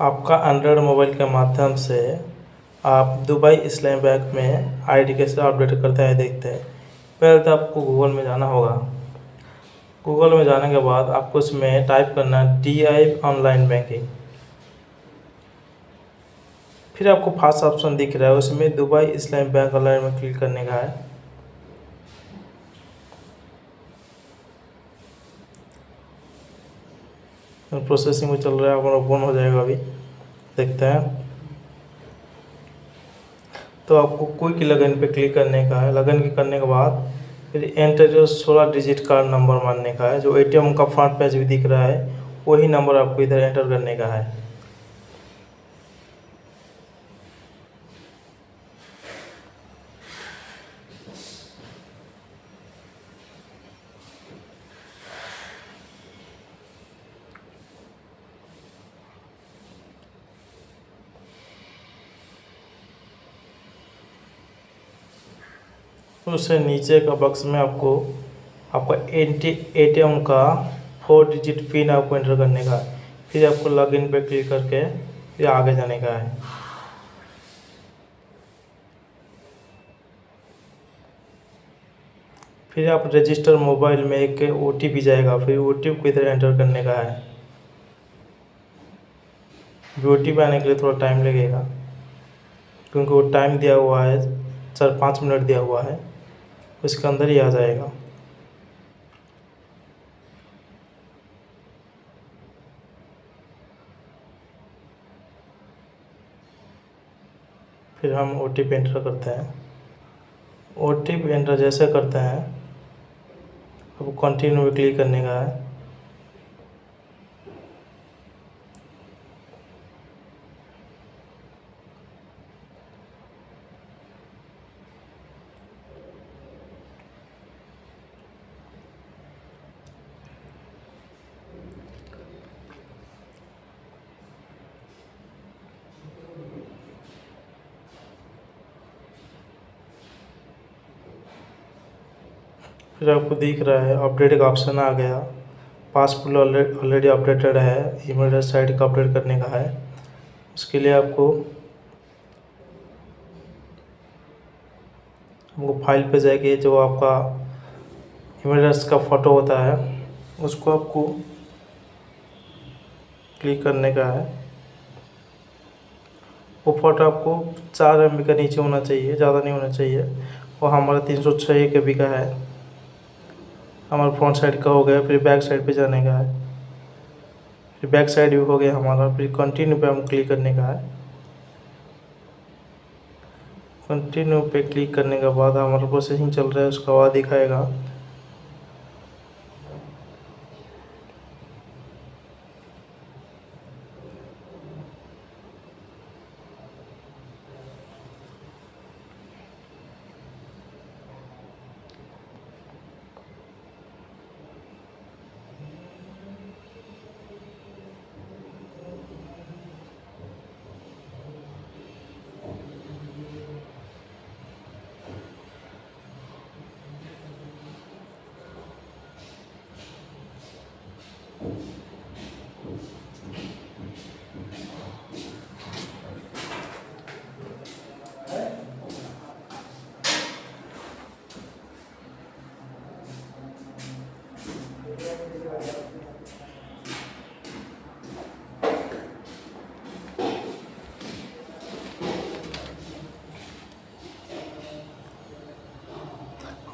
आपका Android mobile के माध्यम से आप दुबई इस्लामी बैंक में आईडी कैसे अपडेट करते हैं देखते हैं। पहले तो आपको गूगल में जाना होगा। गूगल में जाने के बाद आपको उसमें टाइप करना है डी आई ऑनलाइन बैंकिंग फिर आपको फ़र्स्ट ऑप्शन दिख रहा है, उसमें दुबई इस्लामी बैंक ऑनलाइन में क्लिक करने का है। प्रोसेसिंग में चल रहा है, अपना ओपन हो जाएगा अभी। देखते हैं। तो आपको क्विक लगन पे क्लिक करने का है। लगन के करने के बाद फिर एंटर जो सोलह डिजिट कार्ड नंबर मानने का है, जो एटीएम का फ्रंट पेज भी दिख रहा है, वही नंबर आपको इधर एंटर करने का है। उससे नीचे का बक्स में आपको, आपका ए टी का फोर डिजिट पिन आपको एंटर करने का है। फिर आपको लॉगिन पे क्लिक करके फिर आगे जाने का है। फिर आप रजिस्टर मोबाइल में एक ओ टी जाएगा, फिर ओ टी को इधर एंटर करने का है। ओ टी आने के लिए थोड़ा टाइम लगेगा, क्योंकि वो टाइम दिया हुआ है, चार पाँच मिनट दिया हुआ है। उसके अंदर ही आ जाएगा। फिर हम ओ टी पी एंटर करते हैं। ओ टी पी एंटर जैसे करते हैं, अब कंटिन्यू क्लिक करने का है। फिर आपको दिख रहा है अपडेट का ऑप्शन आ गया। पासपोर्ट ऑलरेडी अपडेटेड है ईमेल एड्रेस साइट का अपडेट करने का है। उसके लिए आपको हमको फ़ाइल पे जाके जो आपका ईमेल एड्रेस का फ़ोटो होता है, उसको आपको क्लिक करने का है। वो फ़ोटो आपको चार एम का नीचे होना चाहिए, ज़्यादा नहीं होना चाहिए। और हमारा तीन सौ छः के बी का है। हमारा फ्रंट साइड का हो गया, फिर बैक साइड पे जाने का है। फिर बैक साइड भी हो गया हमारा, फिर कंटिन्यू पे हम क्लिक करने का है। कंटिन्यू पे क्लिक करने के बाद हमारा प्रोसेसिंग चल रहा है, उसका बाद दिखाएगा।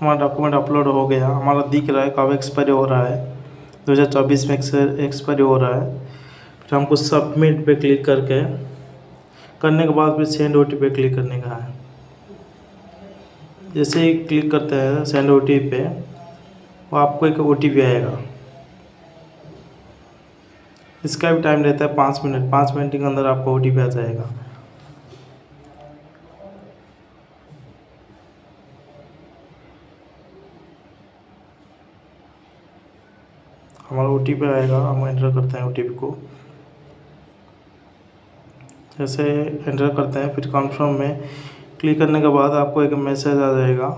हमारा डॉक्यूमेंट अपलोड हो गया, हमारा दिख रहा है कब एक्सपायरी हो रहा है। 2024 में एक्सपायरी हो रहा है। फिर हमको सबमिट पे क्लिक करके, करने के बाद फिर सेंड ओ पे क्लिक करने का है। जैसे ही क्लिक करते हैं सेंड ओ पे, वो आपको एक ओटीपी आएगा। इसका भी टाइम रहता है पाँच मिनट पाँच मिनट के अंदर आपको ओटीपी आ जाएगा। हमारा ओटीपी आएगा, हम एंटर करते हैं ओटीपी को। जैसे एंटर करते हैं, फिर कन्फर्म में क्लिक करने के बाद आपको एक मैसेज आ जाएगा।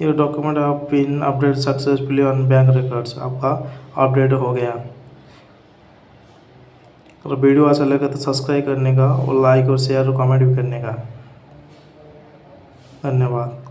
ये डॉक्यूमेंट आप PIN update successfully on bank records आपका अपडेट हो गया। अगर वीडियो अच्छा लगे तो सब्सक्राइब करने का और लाइक और शेयर और कमेंट भी करने का। धन्यवाद।